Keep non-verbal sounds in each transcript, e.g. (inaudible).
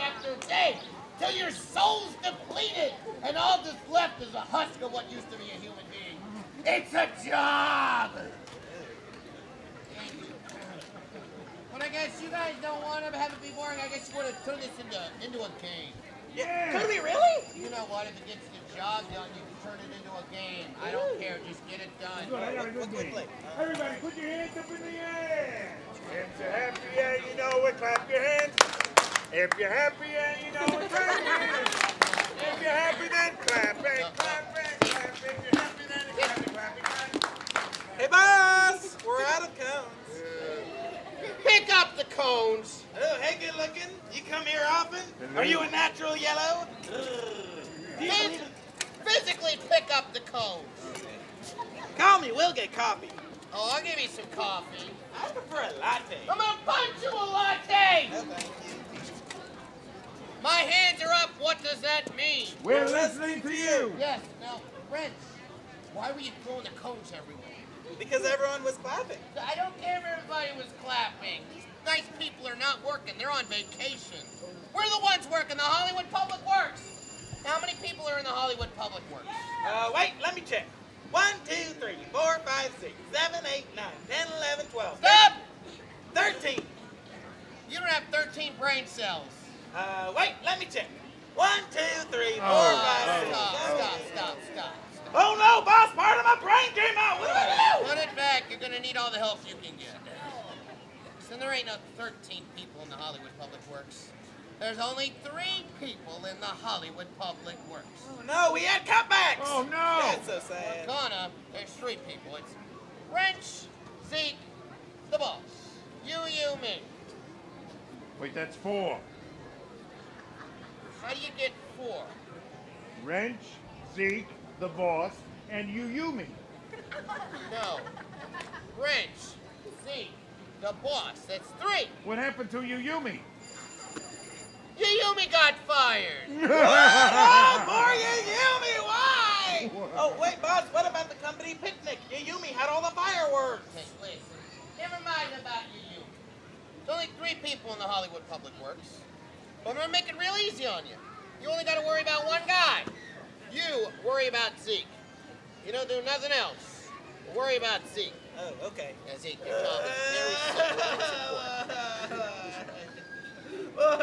after day till your soul's depleted and all that's left is a husk of what used to be a human being. It's a job! But I guess you guys don't want to have it be boring. I guess you want to turn this into into a game. Yeah. Could we really? You know what? If it gets the job done, you can turn it into a game. I don't care. Just get it done. Good, I got a What good game. Everybody, put your hands up in the air. If you're happy and you know it, clap your hands. If you're happy and you know it, clap your hands. If you're happy, then clap it, clap it, clap it. If you're happy, then clap it, clap it, clap it. Hey, boss! We're out of cones. Pick up the cones. Oh, hey, good looking. You come here often? Are you a natural yellow? Do Phys- physically pick up the cones. Call me, we'll get coffee. Oh, I'll give you some coffee. I prefer a latte. I'm gonna punch you a latte. No, thank you. My hands are up. What does that mean? We're listening to you. Yes. Now, Wrench, why were you throwing the cones everywhere? Because everyone was clapping. I don't care if everybody was clapping. These nice people are not working. They're on vacation. We're the ones working. The Hollywood Public Works. How many people are in the Hollywood Public Works? Uh, wait, let me check. One, two, three, four, five, six, seven, eight, nine, ten, eleven, twelve. Stop! Thirteen. You don't have 13 brain cells. Uh, wait, let me check. One, two, three, four, Oh, five, Stop, stop, stop, stop, stop. Oh no, boss, part of my brain came out. What do I do? Put it back. You're gonna need all the help you can get. So there ain't no 13 people in the Hollywood Public Works. There's only three people in the Hollywood Public Works. Oh no, we had cutbacks. Oh, no. That's so sad. Kana, there's three people. It's Wrench, Zeke, the boss. You, you, me. Wait, that's four. How do you get four? Wrench, Zeke, the boss, and you, you, me. No. Wrench, Zeke, the boss. That's three. What happened to you, Yumi? me? You, you, got fired. (laughs) oh, poor Yumi, why? Oh, wait, boss, what about the company picnic? Yumi had all the fireworks. Hey, listen. Never mind about you, you. There's only three people in the Hollywood Public Works. But I'm gonna make it real easy on you. You only gotta worry about one guy. You worry about Zeke. You don't do nothing else. Worry about Zeke. Oh, okay. Yeah, Zeke, your job is very simple.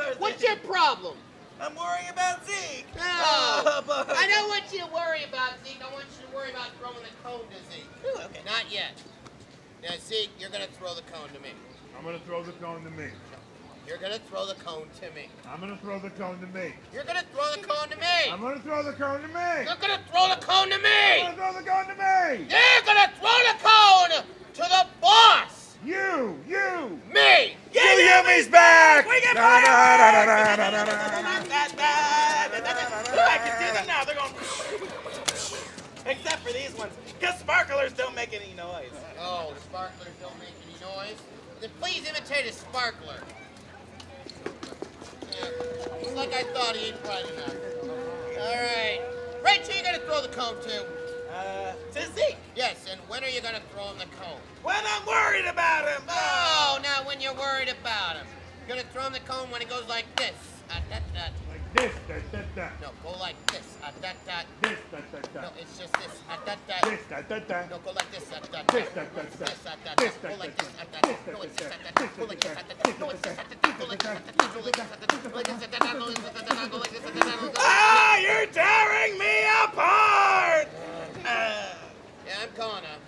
It's. (laughs) What's your problem? I'm worrying about Zeke. No. (laughs) Oh, but- I don't want you to worry about Zeke. I want you to worry about throwing the cone to Zeke. Ooh, okay. Not yet. Now, Zeke, you're gonna throw the cone to me. I'm gonna throw the cone to me. You're gonna throw the cone to me. I'm gonna throw the cone to me. You're gonna throw the cone to me. I'm gonna throw the cone to me. You're gonna throw the cone to me. I'm gonna throw the cone to me. You're gonna throw the cone to the boss. You, you. Me. You, Yumi's back. We get fired! I can see them now. They're going. (laughs) Except for these ones, because sparklers don't make any noise. Oh, sparklers don't make any noise. Then please imitate a sparkler. Like I thought he ain't bright enough. All right. Wrench, you're gonna throw the cone to. Uh, to Zeke, Yes, and when are you gonna throw him the cone? when I'm worried about him. Oh, now when you're worried about him. You're gonna throw him the cone when he goes like this. Ah, that, that. Like this, da, da, da. No, go like this. Ah, that, that. This, da, da, da. No, it's just this. Ah, that, that. This, da, da, da. No, go like this. Ah, that, This, that. da, da. This, ah, that, that. Go like this. Ah, that, that. No, it's this. Ah, that, that. Go like this. Ah, da. that, that. No, it's this. Ah, that, that. Go like this. Ah, that, that. Go like this. Ah, that, that. Go like this. Ah, that, that. Go like this. Ah, that, that. Go like this. Ah, that, that. Go like this. Ah, you're tearing me apart. Uh, Yeah, I'm calling him.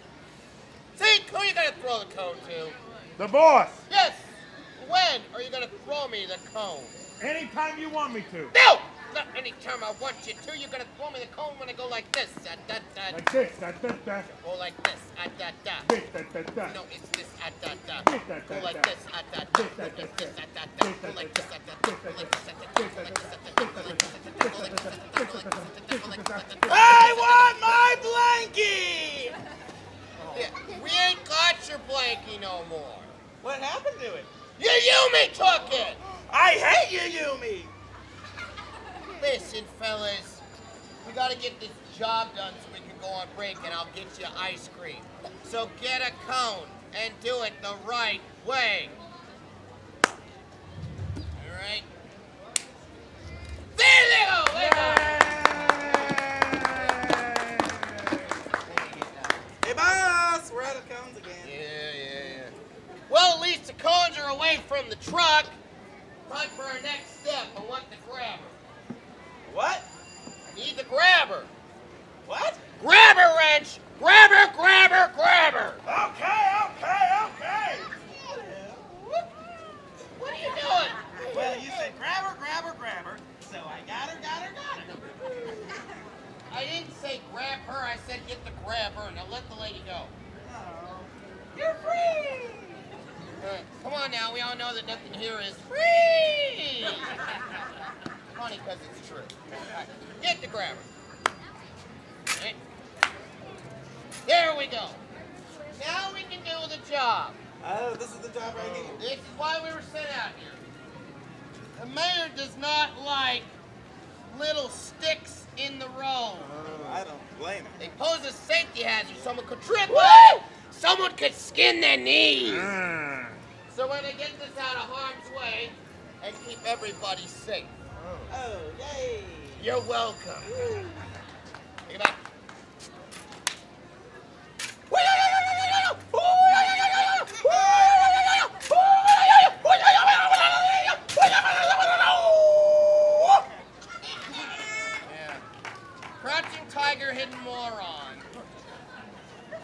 Zeke, who are you gonna throw the cone to? The boss. Yes. When are you gonna throw me the cone? Anytime you want me to. No! Not anytime I want you to. You're gonna throw me the cone when I go like this. Ah, da, da. Like this, da, da, da. Go like this. Ah, da, da. This, da, da, da. No, it's this. Ah, da, da. This, da, Go da, like this. Ah, da, da. Da, Go da, like this. da. Ah, da, da. This, da, Go like da, this. Ah, da, da. da. Go like this. Ah, da, da. Go like this. Ah, da, da. Go like this. Ah, da, da. Go like this. Ah, da, da. Go like this. Ah, da, da. Go like this. Ah, da, da. Go like this. Ah, da, da. I want my blankie. Yeah, we ain't got your blankie no more. What happened to it? You Yumi took it! I hate you, Yumi. Listen, fellas, we gotta get this job done so we can go on break and I'll get you ice cream. So get a cone and do it the right way. Alright? for our next step. I want the grabber. What? I need the grabber. What? Grabber wrench! Grabber, grabber, grabber! Okay, okay, okay. What are you doing? Well, you said grabber, grabber, grabber. So I got her, got her, got her. I didn't say grab her, I said get the grabber. Now let the lady go. Oh, you're free. All right, come on now, we all know that nothing here is free! (laughs) Funny because it's true. All right, get the grabber. All right. There we go. Now we can do the job. Oh, this is the job right here. This is why we were sent out here. The mayor does not like little sticks in the road. Oh, I don't blame her. They pose a safety hazard. Someone could trip. Woo! Someone could skin their knees. Mm. So when they get this out of harm's way and keep everybody safe. Oh, yay. You're welcome. Take it back. Yeah. Crouching tiger, hidden moron.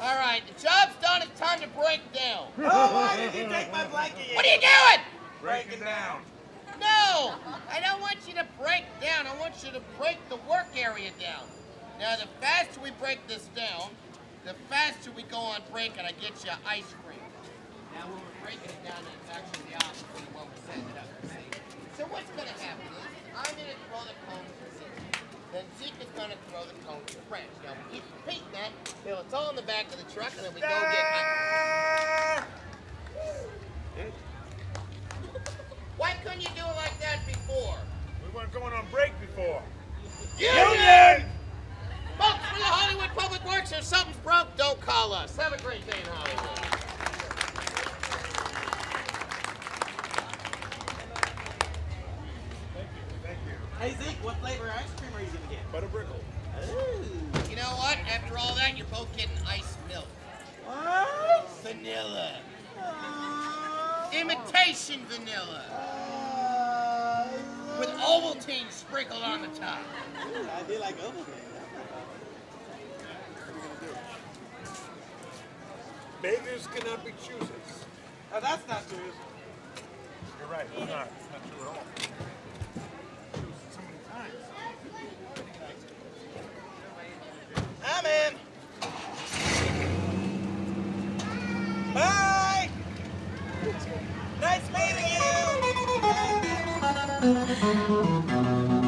All right, the job's done. It's break down. (laughs) Oh, why did you take my blanket? What are you doing? Breaking down. No, I don't want you to break down. I want you to break the work area down. Now, the faster we break this down, the faster we go on break and I get you ice cream. Now, when we're breaking it down, it's actually the opposite of what we're setting it up. See? So what's going to happen is I'm going to throw the cone to Zeke. Then Zeke is going to throw the cone to Wrench. Now, we keep repeating that till it's all in the back of the truck and then we go get... Ah! Why couldn't you do it like that before? We weren't going on break before. Union! Folks, for the Hollywood Public Works, if something's broke, don't call us. Have a great day in Hollywood. Thank you, thank you. Hey, Zeke, what flavor ice cream are you going to get? Butter brickle. Ooh. You know what? After all that, you're both getting iced milk. What? Vanilla. Uh, Imitation vanilla. uh, With Ovaltine sprinkled on the top. Ooh, I do like Ovaltine. Beggars cannot be choosers. Oh, that's not true. You're right, it's not. It's not true at all. Nice meeting you.